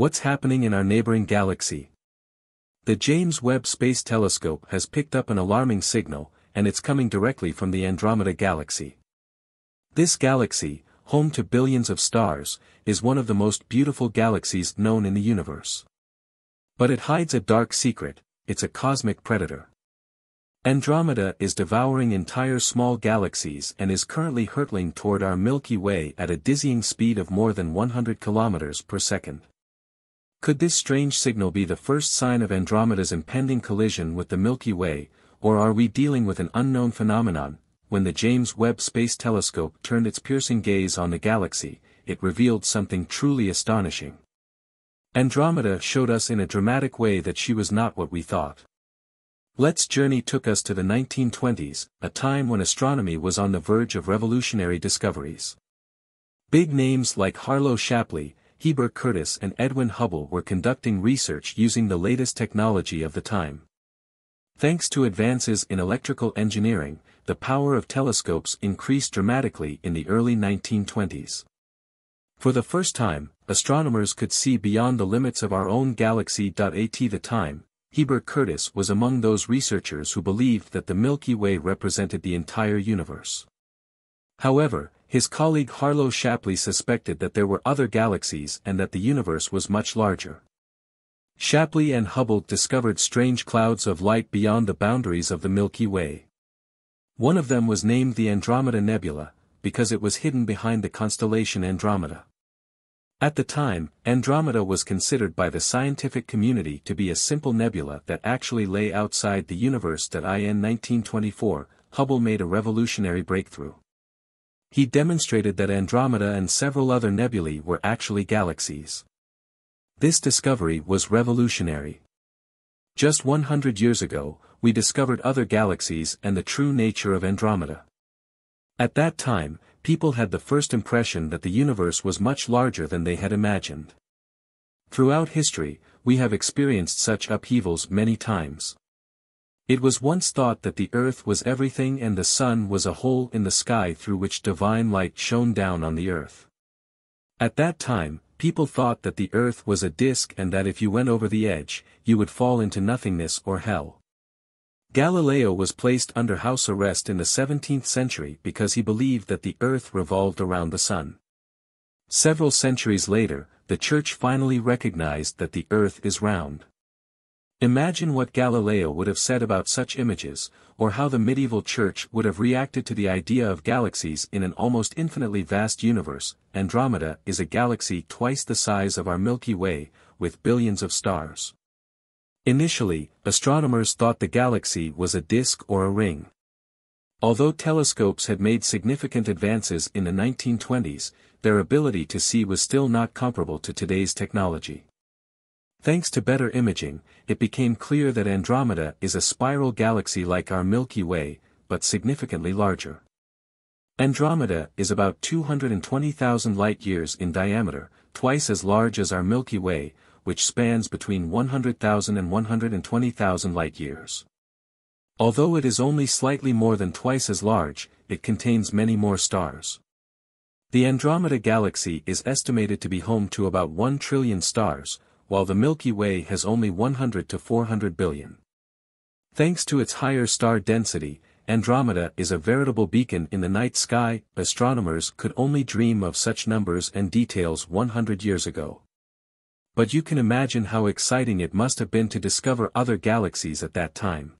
What's happening in our neighboring galaxy? The James Webb Space Telescope has picked up an alarming signal, and it's coming directly from the Andromeda Galaxy. This galaxy, home to billions of stars, is one of the most beautiful galaxies known in the universe. But it hides a dark secret, it's a cosmic predator. Andromeda is devouring entire small galaxies and is currently hurtling toward our Milky Way at a dizzying speed of more than 100 kilometers per second. Could this strange signal be the first sign of Andromeda's impending collision with the Milky Way, or are we dealing with an unknown phenomenon, when the James Webb Space Telescope turned its piercing gaze on the galaxy, it revealed something truly astonishing. Andromeda showed us in a dramatic way that she was not what we thought. Let's journey took us to the 1920s, a time when astronomy was on the verge of revolutionary discoveries. Big names like Harlow Shapley, Heber Curtis and Edwin Hubble were conducting research using the latest technology of the time. Thanks to advances in electrical engineering, the power of telescopes increased dramatically in the early 1920s. For the first time, astronomers could see beyond the limits of our own galaxy. At the time, Heber Curtis was among those researchers who believed that the Milky Way represented the entire universe. However, his colleague Harlow Shapley suspected that there were other galaxies and that the universe was much larger. Shapley and Hubble discovered strange clouds of light beyond the boundaries of the Milky Way. One of them was named the Andromeda Nebula, because it was hidden behind the constellation Andromeda. At the time, Andromeda was considered by the scientific community to be a simple nebula that actually lay outside the universe. In 1924, Hubble made a revolutionary breakthrough. He demonstrated that Andromeda and several other nebulae were actually galaxies. This discovery was revolutionary. Just 100 years ago, we discovered other galaxies and the true nature of Andromeda. At that time, people had the first impression that the universe was much larger than they had imagined. Throughout history, we have experienced such upheavals many times. It was once thought that the earth was everything and the sun was a hole in the sky through which divine light shone down on the earth. At that time, people thought that the earth was a disk and that if you went over the edge, you would fall into nothingness or hell. Galileo was placed under house arrest in the 17th century because he believed that the earth revolved around the sun. Several centuries later, the church finally recognized that the earth is round. Imagine what Galileo would have said about such images, or how the medieval church would have reacted to the idea of galaxies in an almost infinitely vast universe. Andromeda is a galaxy twice the size of our Milky Way, with billions of stars. Initially, astronomers thought the galaxy was a disk or a ring. Although telescopes had made significant advances in the 1920s, their ability to see was still not comparable to today's technology. Thanks to better imaging, it became clear that Andromeda is a spiral galaxy like our Milky Way, but significantly larger. Andromeda is about 220,000 light-years in diameter, twice as large as our Milky Way, which spans between 100,000 and 120,000 light-years. Although it is only slightly more than twice as large, it contains many more stars. The Andromeda Galaxy is estimated to be home to about 1 trillion stars, while the Milky Way has only 100 to 400 billion. Thanks to its higher star density, Andromeda is a veritable beacon in the night sky, astronomers could only dream of such numbers and details 100 years ago but you can imagine how exciting it must have been to discover other galaxies at that time.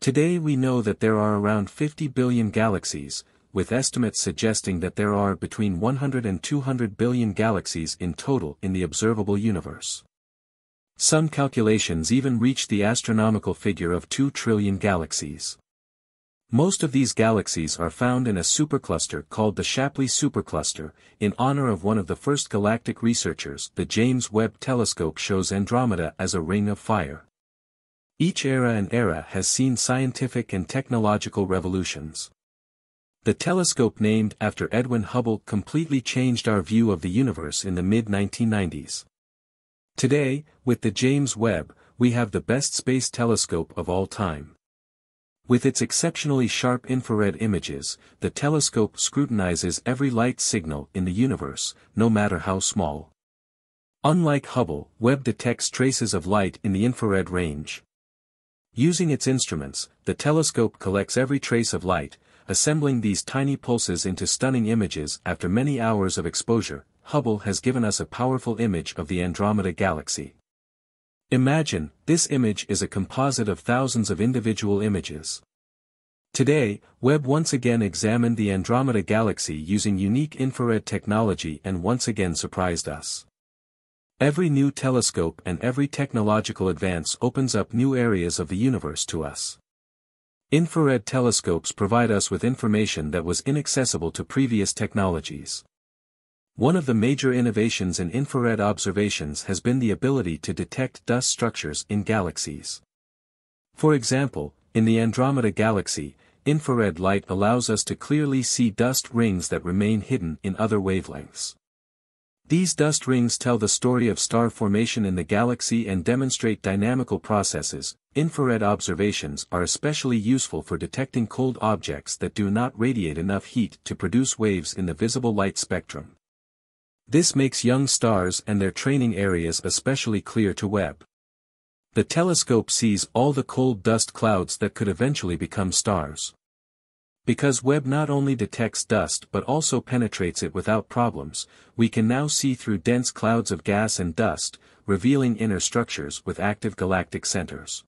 Today we know that there are around 50 billion galaxies, with estimates suggesting that there are between 100 and 200 billion galaxies in total in the observable universe. Some calculations even reach the astronomical figure of 2 trillion galaxies. Most of these galaxies are found in a supercluster called the Shapley supercluster, in honor of one of the first galactic researchers. The James Webb Telescope shows Andromeda as a ring of fire. Each era and era has seen scientific and technological revolutions. The telescope named after Edwin Hubble completely changed our view of the universe in the mid-1990s. Today, with the James Webb, we have the best space telescope of all time. With its exceptionally sharp infrared images, the telescope scrutinizes every light signal in the universe, no matter how small. Unlike Hubble, Webb detects traces of light in the infrared range. Using its instruments, the telescope collects every trace of light, assembling these tiny pulses into stunning images after many hours of exposure, Hubble has given us a powerful image of the Andromeda Galaxy. Imagine, this image is a composite of thousands of individual images. Today, Webb once again examined the Andromeda Galaxy using unique infrared technology and once again surprised us. Every new telescope and every technological advance opens up new areas of the universe to us. Infrared telescopes provide us with information that was inaccessible to previous technologies. One of the major innovations in infrared observations has been the ability to detect dust structures in galaxies. For example, in the Andromeda Galaxy, infrared light allows us to clearly see dust rings that remain hidden in other wavelengths. These dust rings tell the story of star formation in the galaxy and demonstrate dynamical processes. Infrared observations are especially useful for detecting cold objects that do not radiate enough heat to produce waves in the visible light spectrum. This makes young stars and their training areas especially clear to Webb. The telescope sees all the cold dust clouds that could eventually become stars. Because Webb not only detects dust but also penetrates it without problems, we can now see through dense clouds of gas and dust, revealing inner structures with active galactic centers.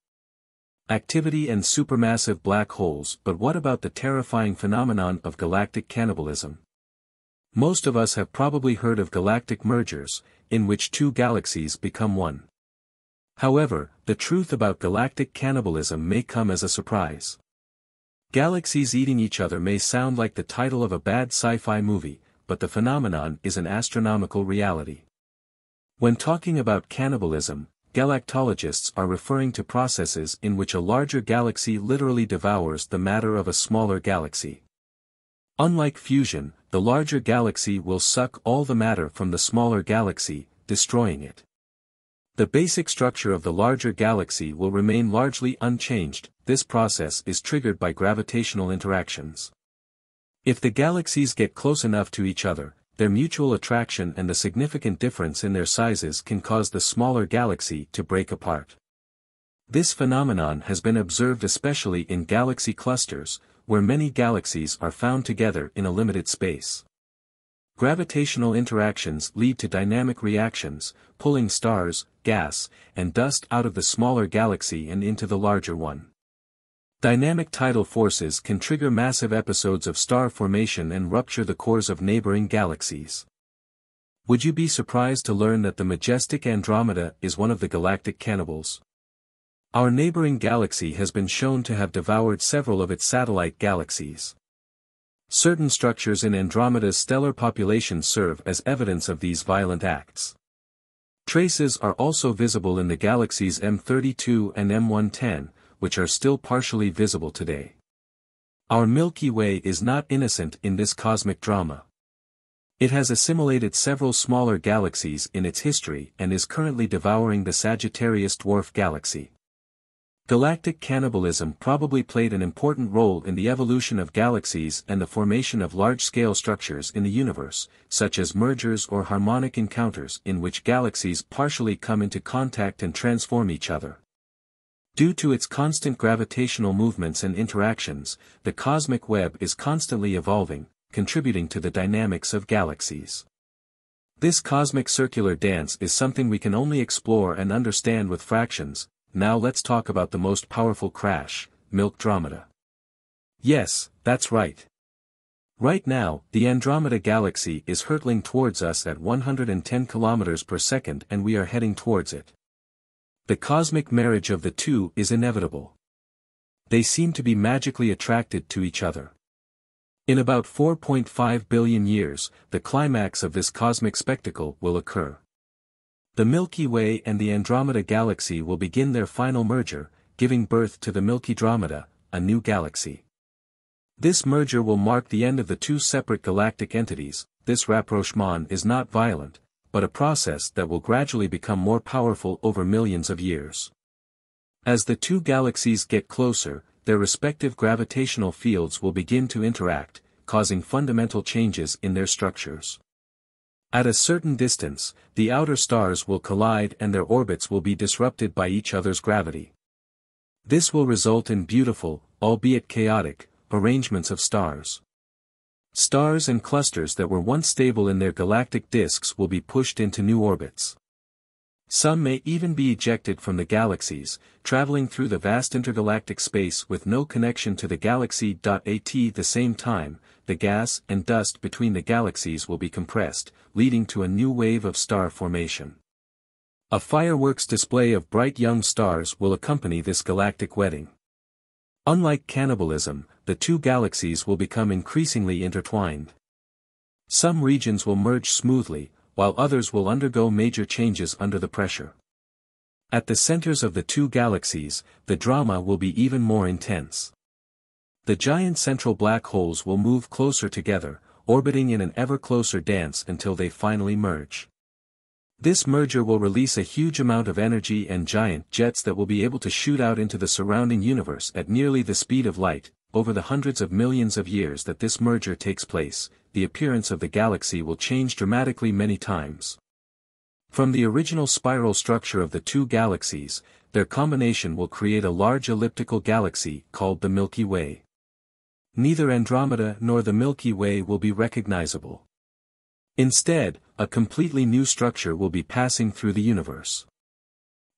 Activity and supermassive black holes But what about the terrifying phenomenon of galactic cannibalism? Most of us have probably heard of galactic mergers, in which two galaxies become one. However, the truth about galactic cannibalism may come as a surprise. Galaxies eating each other may sound like the title of a bad sci-fi movie, but the phenomenon is an astronomical reality. When talking about cannibalism, galactologists are referring to processes in which a larger galaxy literally devours the matter of a smaller galaxy. Unlike fusion, the larger galaxy will suck all the matter from the smaller galaxy, destroying it. The basic structure of the larger galaxy will remain largely unchanged, this process is triggered by gravitational interactions. If the galaxies get close enough to each other, their mutual attraction and the significant difference in their sizes can cause the smaller galaxy to break apart. This phenomenon has been observed especially in galaxy clusters, where many galaxies are found together in a limited space. Gravitational interactions lead to dynamic reactions, pulling stars, gas, and dust out of the smaller galaxy and into the larger one. Dynamic tidal forces can trigger massive episodes of star formation and rupture the cores of neighboring galaxies. Would you be surprised to learn that the majestic Andromeda is one of the galactic cannibals? Our neighboring galaxy has been shown to have devoured several of its satellite galaxies. Certain structures in Andromeda's stellar population serve as evidence of these violent acts. Traces are also visible in the galaxies M32 and M110, which are still partially visible today. Our Milky Way is not innocent in this cosmic drama. It has assimilated several smaller galaxies in its history and is currently devouring the Sagittarius dwarf galaxy. Galactic cannibalism probably played an important role in the evolution of galaxies and the formation of large-scale structures in the universe, such as mergers or harmonic encounters in which galaxies partially come into contact and transform each other. Due to its constant gravitational movements and interactions, the cosmic web is constantly evolving, contributing to the dynamics of galaxies. This cosmic circular dance is something we can only explore and understand with fractions, now let's talk about the most powerful crash, Milkdromeda. Yes, that's right. Right now, the Andromeda galaxy is hurtling towards us at 110 km per second and we are heading towards it. The cosmic marriage of the two is inevitable. They seem to be magically attracted to each other. In about 4.5 billion years, the climax of this cosmic spectacle will occur. The Milky Way and the Andromeda Galaxy will begin their final merger, giving birth to the Milky Dromeda, a new galaxy. This merger will mark the end of the two separate galactic entities, this rapprochement is not violent, but a process that will gradually become more powerful over millions of years. As the two galaxies get closer, their respective gravitational fields will begin to interact, causing fundamental changes in their structures. At a certain distance, the outer stars will collide and their orbits will be disrupted by each other's gravity. This will result in beautiful, albeit chaotic, arrangements of stars. Stars and clusters that were once stable in their galactic disks will be pushed into new orbits. Some may even be ejected from the galaxies, traveling through the vast intergalactic space with no connection to the galaxy. At the same time, the gas and dust between the galaxies will be compressed, leading to a new wave of star formation. A fireworks display of bright young stars will accompany this galactic wedding. Unlike cannibalism, the two galaxies will become increasingly intertwined. Some regions will merge smoothly, while others will undergo major changes under the pressure. At the centers of the two galaxies, the drama will be even more intense. The giant central black holes will move closer together, orbiting in an ever closer dance until they finally merge. This merger will release a huge amount of energy and giant jets that will be able to shoot out into the surrounding universe at nearly the speed of light, over the hundreds of millions of years that this merger takes place, the appearance of the galaxy will change dramatically many times. From the original spiral structure of the two galaxies, their combination will create a large elliptical galaxy called the Milky Way. Neither Andromeda nor the Milky Way will be recognizable. Instead, a completely new structure will be passing through the universe.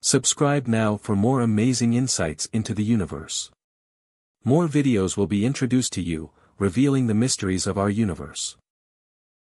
Subscribe now for more amazing insights into the universe. More videos will be introduced to you, revealing the mysteries of our universe.